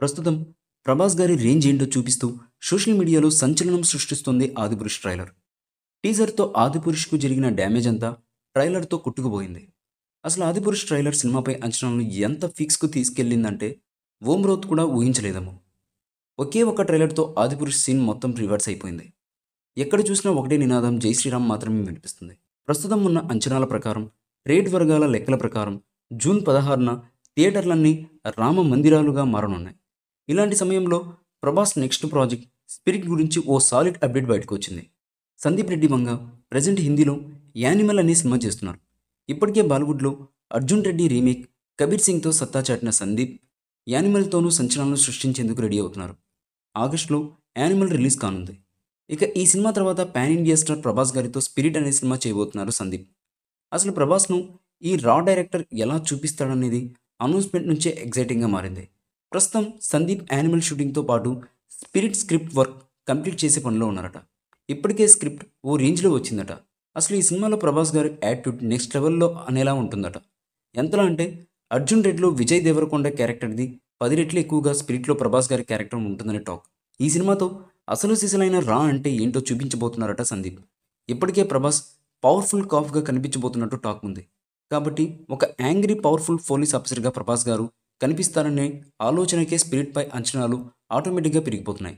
ప్రస్తుతం ప్రభాస్ గారి రేంజ్ ఏంటో చూపిస్తూ సోషల్ మీడియాలో సంచలనం సృష్టిస్తోంది ఆదిపురుష్ ట్రైలర్. టీజర్తో ఆదిపురుష్కు జరిగిన డ్యామేజ్ అంతా ట్రైలర్తో కొట్టుకుపోయింది. అసలు ఆదిపురుష్ ట్రైలర్ సినిమాపై అంచనాలను ఎంత ఫిక్స్కు తీసుకెళ్ళిందంటే ఓం రోత్ కూడా ఊహించలేదేమో. ఒకే ఒక్క ట్రైలర్తో ఆదిపురుష్ సీన్ మొత్తం రివర్స్ అయిపోయింది. ఎక్కడ చూసినా ఒకటే నినాదం జై శ్రీరామ్ మాత్రమే వినిపిస్తుంది. ప్రస్తుతం ఉన్న అంచనాల ప్రకారం రేట్ వర్గాల లెక్కల ప్రకారం జూన్ పదహారున థియేటర్లన్నీ రామ మందిరాలుగా మారనున్నాయి. ఇలాంటి సమయంలో ప్రభాస్ నెక్స్ట్ ప్రాజెక్ట్ స్పిరిట్ గురించి ఓ సాలిడ్ అప్డేట్ బయటకు వచ్చింది. సందీప్ రెడ్డి వంగ ప్రజెంట్ హిందీలో యానిమల్ అనే సినిమా చేస్తున్నారు. ఇప్పటికే బాలీవుడ్లో అర్జున్ రెడ్డి రీమేక్ కబీర్ సింగ్తో సత్తా చాటిన సందీప్ యానిమల్తోనూ సంచలనం సృష్టించేందుకు రెడీ అవుతున్నారు. ఆగస్టులో యానిమల్ రిలీజ్ కానుంది. ఇక ఈ సినిమా తర్వాత పాన్ ఇండియా స్టార్ ప్రభాస్ గారితో స్పిరిట్ అనే సినిమా చేయబోతున్నారు సందీప్. అసలు ప్రభాస్ను ఈ రా డైరెక్టర్ ఎలా చూపిస్తాడనేది అనౌన్స్మెంట్ నుంచే ఎగ్జైటింగ్గా మారింది. ప్రస్తుతం సందీప్ యానిమల్ షూటింగ్తో పాటు స్పిరిట్ స్క్రిప్ట్ వర్క్ కంప్లీట్ చేసే పనిలో ఉన్నారట. ఇప్పటికే స్క్రిప్ట్ ఓ రేంజ్లో వచ్చిందట. అసలు ఈ సినిమాలో ప్రభాస్ గారి యాటిట్యూడ్ నెక్స్ట్ లెవెల్లో అనేలా ఉంటుందట. ఎంతలా అంటే అర్జున్ రెడ్లో విజయ్ దేవరకొండ క్యారెక్టర్ది పది రెట్లు ఎక్కువగా స్పిరిట్లో ప్రభాస్ గారి క్యారెక్టర్ ఉంటుందని టాక్. ఈ సినిమాతో అసలు సిసలైన రా అంటే ఏంటో చూపించబోతున్నారట సందీప్. ఇప్పటికే ప్రభాస్ పవర్ఫుల్ కాఫ్గా కనిపించబోతున్నట్టు టాక్ ఉంది. కాబట్టి ఒక యాంగ్రీ పవర్ఫుల్ పోలీస్ ఆఫీసర్గా ప్రభాస్ గారు కనిపిస్తారనే ఆలోచనకే స్పిరిట్పై అంచనాలు ఆటోమేటిక్గా పెరిగిపోతున్నాయి.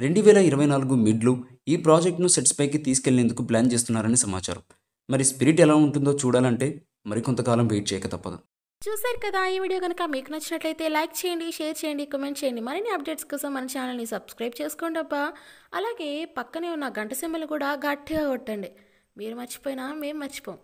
రెండు వేల ఇరవై నాలుగు మిడ్లు ఈ ప్రాజెక్ట్ను సెట్స్ పైకి తీసుకెళ్ళేందుకు ప్లాన్ చేస్తున్నారని సమాచారం. మరి స్పిరిట్ ఎలా ఉంటుందో చూడాలంటే మరికొంతకాలం వెయిట్ చేయక తప్పదు. చూసారు కదా ఈ వీడియో కనుక మీకు నచ్చినట్లయితే లైక్ చేయండి షేర్ చేయండి కమెంట్ చేయండి. మరిన్ని అప్డేట్స్ కోసం మన ఛానల్ని సబ్స్క్రైబ్ చేసుకోండి అబ్బా అలాగే పక్కనే ఉన్న గంట సెమ్మలు కూడా గట్టిగా కొట్టండి. మీరు మర్చిపోయినా మేము మర్చిపోం.